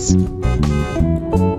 Podcasts.